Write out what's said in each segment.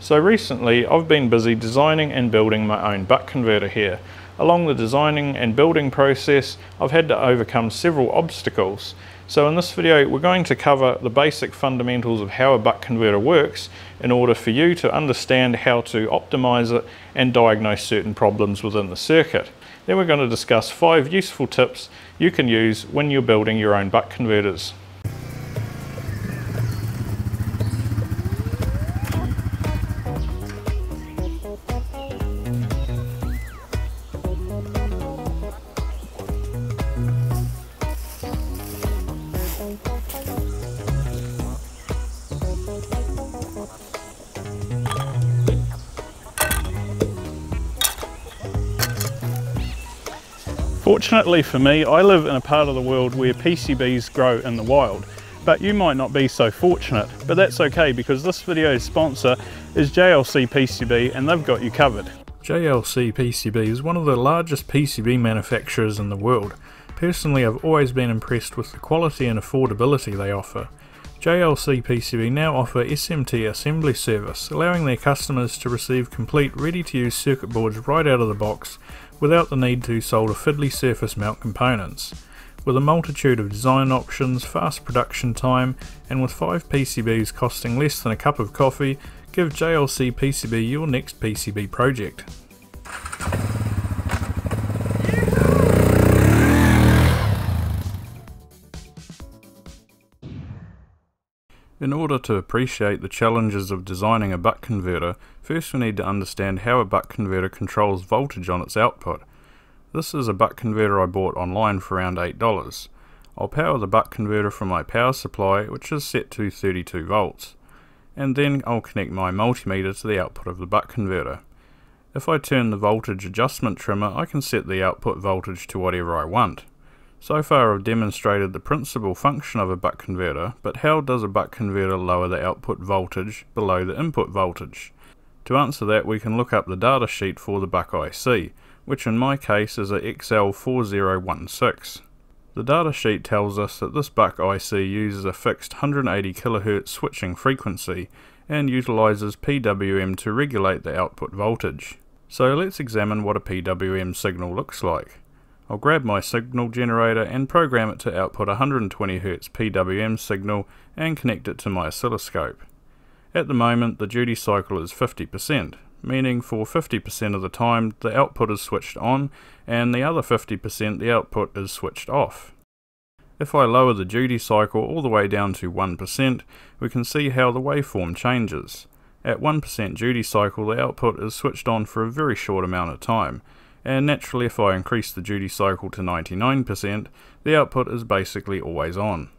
So recently I've been busy designing and building my own buck converter here. Along the designing and building process I've had to overcome several obstacles. So in this video we're going to cover the basic fundamentals of how a buck converter works in order for you to understand how to optimize it and diagnose certain problems within the circuit. Then we're going to discuss five useful tips you can use when you're building your own buck converters. Fortunately for me, I live in a part of the world where PCBs grow in the wild, but you might not be so fortunate. But that's okay because this video's sponsor is JLC PCB and they've got you covered. JLC PCB is one of the largest PCB manufacturers in the world. Personally, I've always been impressed with the quality and affordability they offer. JLC PCB now offer SMT assembly service, allowing their customers to receive complete ready-to-use circuit boards right out of the box without the need to solder fiddly surface mount components. With a multitude of design options, fast production time, and with 5 PCBs costing less than a cup of coffee, give JLC PCB your next PCB project. In order to appreciate the challenges of designing a buck converter, first we need to understand how a buck converter controls voltage on its output. This is a buck converter I bought online for around $8. I'll power the buck converter from my power supply which is set to 32 volts and then I'll connect my multimeter to the output of the buck converter. If I turn the voltage adjustment trimmer I can set the output voltage to whatever I want. So far I've demonstrated the principal function of a buck converter, but how does a buck converter lower the output voltage below the input voltage? To answer that we can look up the data sheet for the buck IC, which in my case is a XL4016. The data sheet tells us that this buck IC uses a fixed 180 kHz switching frequency and utilizes PWM to regulate the output voltage. So let's examine what a PWM signal looks like. I'll grab my signal generator and program it to output 120Hz PWM signal and connect it to my oscilloscope. At the moment the duty cycle is 50%, meaning for 50% of the time the output is switched on and the other 50% the output is switched off. If I lower the duty cycle all the way down to 1%, we can see how the waveform changes. At 1% duty cycle the output is switched on for a very short amount of time, and naturally if I increase the duty cycle to 99%, the output is basically always on.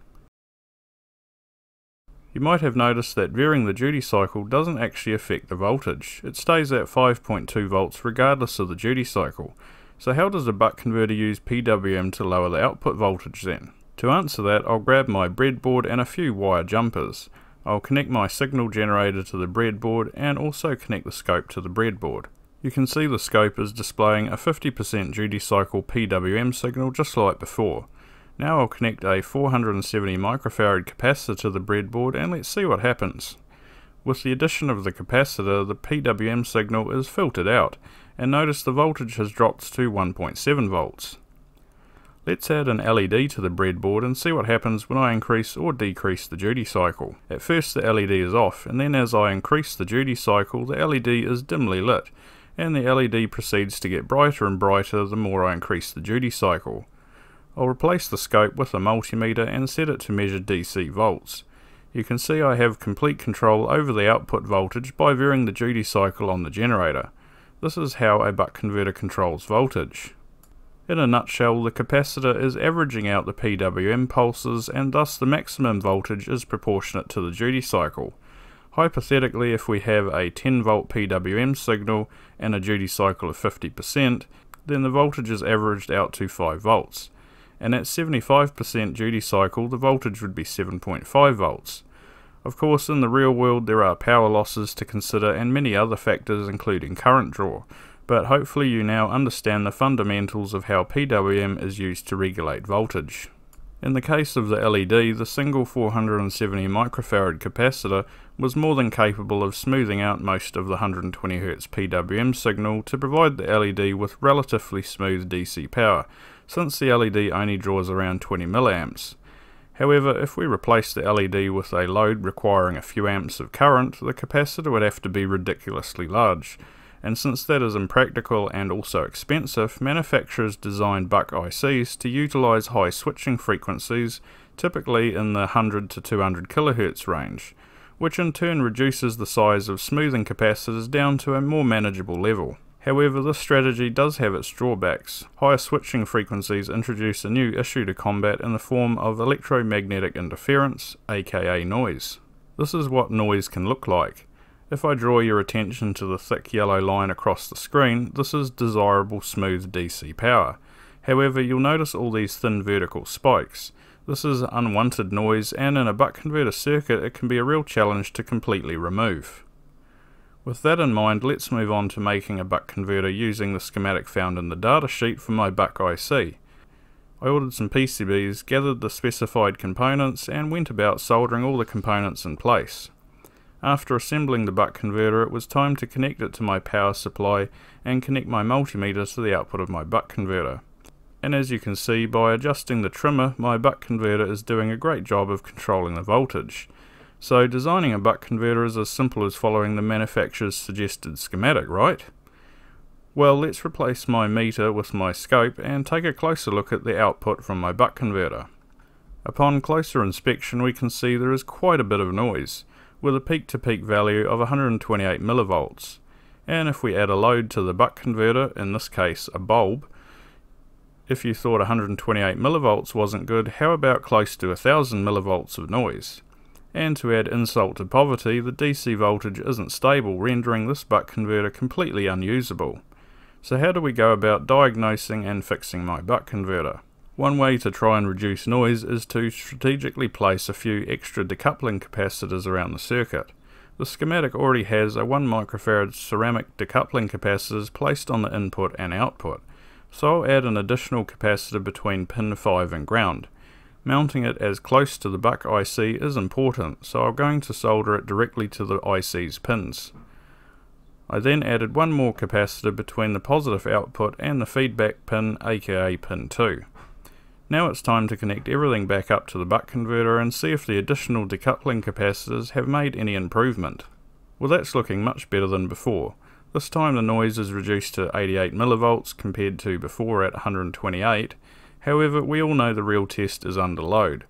You might have noticed that varying the duty cycle doesn't actually affect the voltage, it stays at 5.2 volts regardless of the duty cycle. So how does a buck converter use PWM to lower the output voltage then? To answer that I'll grab my breadboard and a few wire jumpers. I'll connect my signal generator to the breadboard and also connect the scope to the breadboard. You can see the scope is displaying a 50% duty cycle PWM signal just like before. Now I'll connect a 470 microfarad capacitor to the breadboard and let's see what happens. With the addition of the capacitor, the PWM signal is filtered out, and notice the voltage has dropped to 1.7 volts. Let's add an LED to the breadboard and see what happens when I increase or decrease the duty cycle. At first the LED is off, and then as I increase the duty cycle, the LED is dimly lit, and the LED proceeds to get brighter and brighter the more I increase the duty cycle. I'll replace the scope with a multimeter and set it to measure DC volts. You can see I have complete control over the output voltage by varying the duty cycle on the generator. This is how a buck converter controls voltage. In a nutshell, the capacitor is averaging out the PWM pulses and thus the maximum voltage is proportionate to the duty cycle. Hypothetically, if we have a 10 volt PWM signal and a duty cycle of 50%, then the voltage is averaged out to 5 volts. And at 75% duty cycle, the voltage would be 7.5 volts. Of course, in the real world there are power losses to consider and many other factors including current draw, but hopefully you now understand the fundamentals of how PWM is used to regulate voltage. In the case of the LED, the single 470 microfarad capacitor was more than capable of smoothing out most of the 120Hz PWM signal to provide the LED with relatively smooth DC power, since the LED only draws around 20 mA. However, if we replace the LED with a load requiring a few amps of current, the capacitor would have to be ridiculously large, and since that is impractical and also expensive, manufacturers design buck ICs to utilize high switching frequencies, typically in the 100 to 200 kHz range, which in turn reduces the size of smoothing capacitors down to a more manageable level. However, this strategy does have its drawbacks. Higher switching frequencies introduce a new issue to combat in the form of electromagnetic interference, aka noise. This is what noise can look like. If I draw your attention to the thick yellow line across the screen, this is desirable smooth DC power. However, you'll notice all these thin vertical spikes. This is unwanted noise and in a buck converter circuit it can be a real challenge to completely remove. With that in mind, let's move on to making a buck converter using the schematic found in the datasheet for my buck IC. I ordered some PCBs, gathered the specified components and went about soldering all the components in place. After assembling the buck converter it was time to connect it to my power supply and connect my multimeter to the output of my buck converter. And as you can see by adjusting the trimmer my buck converter is doing a great job of controlling the voltage. So designing a buck converter is as simple as following the manufacturer's suggested schematic, right? Well, let's replace my meter with my scope and take a closer look at the output from my buck converter. Upon closer inspection we can see there is quite a bit of noise with a peak-to-peak value of 128 millivolts. And if we add a load to the buck converter, in this case a bulb, if you thought 128 millivolts wasn't good, how about close to 1000 millivolts of noise? And to add insult to poverty, the DC voltage isn't stable, rendering this buck converter completely unusable. So how do we go about diagnosing and fixing my buck converter? One way to try and reduce noise is to strategically place a few extra decoupling capacitors around the circuit. The schematic already has a 1 microfarad ceramic decoupling capacitors placed on the input and output, so I'll add an additional capacitor between pin 5 and ground. Mounting it as close to the buck IC is important, so I'm going to solder it directly to the IC's pins. I then added one more capacitor between the positive output and the feedback pin aka pin 2. Now it's time to connect everything back up to the buck converter and see if the additional decoupling capacitors have made any improvement. Well that's looking much better than before. This time the noise is reduced to 88 millivolts compared to before at 128. However, we all know the real test is under load.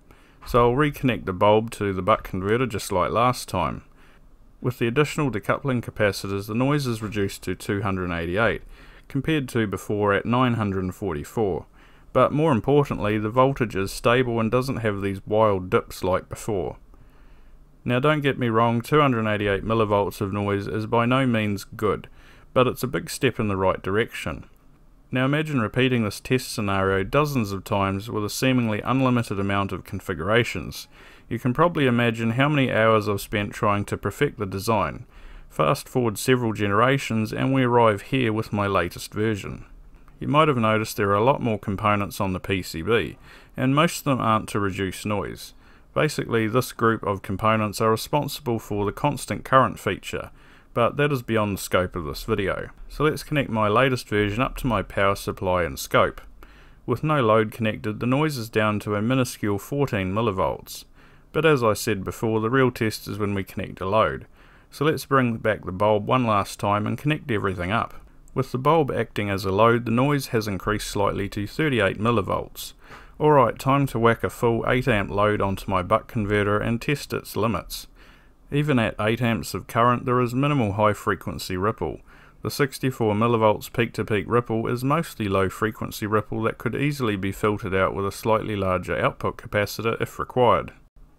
So I'll reconnect the bulb to the buck converter just like last time. With the additional decoupling capacitors the noise is reduced to 288 compared to before at 944 but more importantly the voltage is stable and doesn't have these wild dips like before. Now don't get me wrong, 288 millivolts of noise is by no means good, but it's a big step in the right direction. Now imagine repeating this test scenario dozens of times with a seemingly unlimited amount of configurations. You can probably imagine how many hours I've spent trying to perfect the design. Fast forward several generations and we arrive here with my latest version you might have noticed there are a lot more components on the PCB, and most of them aren't to reduce noise. Basically, this group of components are responsible for the constant current feature, but that is beyond the scope of this video. So let's connect my latest version up to my power supply and scope. With no load connected, the noise is down to a minuscule 14 millivolts. But as I said before, the real test is when we connect a load. So let's bring back the bulb one last time and connect everything up. With the bulb acting as a load, the noise has increased slightly to 38 millivolts. Alright, time to whack a full 8 amp load onto my buck converter and test its limits. Even at 8 amps of current there is minimal high frequency ripple. The 64 millivolts peak to peak ripple is mostly low frequency ripple that could easily be filtered out with a slightly larger output capacitor if required.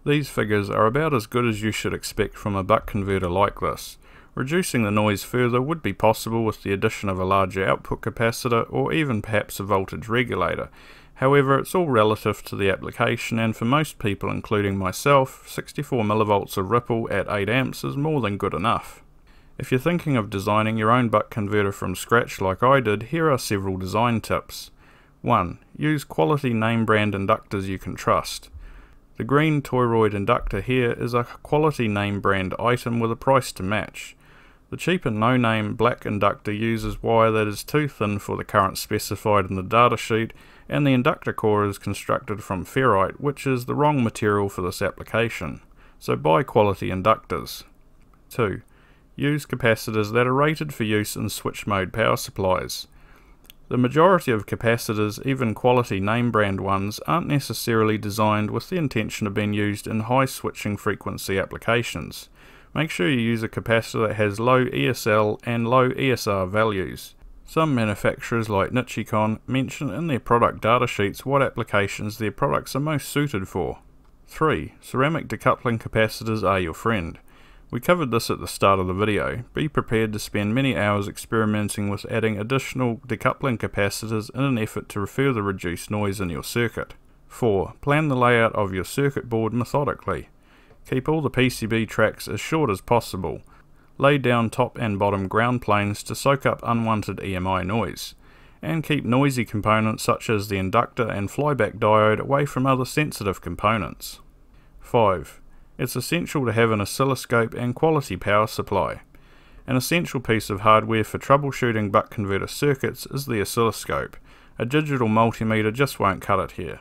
These figures are about as good as you should expect from a buck converter like this. Reducing the noise further would be possible with the addition of a larger output capacitor or even perhaps a voltage regulator. However, it's all relative to the application and for most people including myself, 64 millivolts of ripple at 8 amps is more than good enough. If you're thinking of designing your own buck converter from scratch like I did, here are several design tips. 1. Use quality name brand inductors you can trust. The green Toroid inductor here is a quality name brand item with a price to match. The cheaper no-name black inductor uses wire that is too thin for the current specified in the datasheet and the inductor core is constructed from ferrite which is the wrong material for this application. So buy quality inductors. 2. Use capacitors that are rated for use in switch mode power supplies. The majority of capacitors, even quality name brand ones, aren't necessarily designed with the intention of being used in high switching frequency applications. Make sure you use a capacitor that has low ESL and low ESR values. Some manufacturers like Nichicon mention in their product datasheets what applications their products are most suited for. 3. Ceramic decoupling capacitors are your friend. We covered this at the start of the video. Be prepared to spend many hours experimenting with adding additional decoupling capacitors in an effort to further reduce noise in your circuit. 4. Plan the layout of your circuit board methodically. Keep all the PCB tracks as short as possible. Lay down top and bottom ground planes to soak up unwanted EMI noise. And keep noisy components such as the inductor and flyback diode away from other sensitive components. 5. It's essential to have an oscilloscope and quality power supply. An essential piece of hardware for troubleshooting buck converter circuits is the oscilloscope. A digital multimeter just won't cut it here.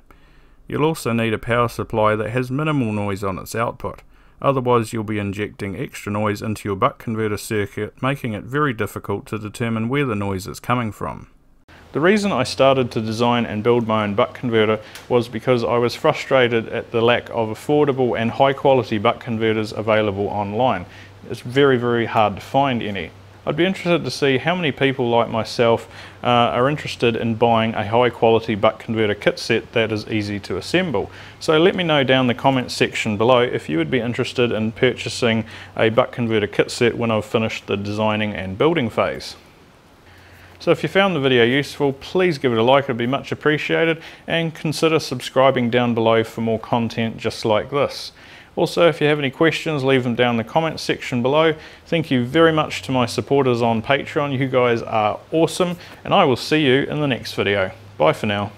You'll also need a power supply that has minimal noise on its output, otherwise you'll be injecting extra noise into your buck converter circuit, making it very difficult to determine where the noise is coming from. The reason I started to design and build my own buck converter was because I was frustrated at the lack of affordable and high quality buck converters available online. It's very very hard to find any. I'd be interested to see how many people like myself uh, are interested in buying a high quality buck converter kit set that is easy to assemble. So let me know down the comments section below if you would be interested in purchasing a buck converter kit set when I've finished the designing and building phase. So if you found the video useful, please give it a like, it would be much appreciated, and consider subscribing down below for more content just like this. Also, if you have any questions, leave them down in the comments section below. Thank you very much to my supporters on Patreon. You guys are awesome, and I will see you in the next video. Bye for now.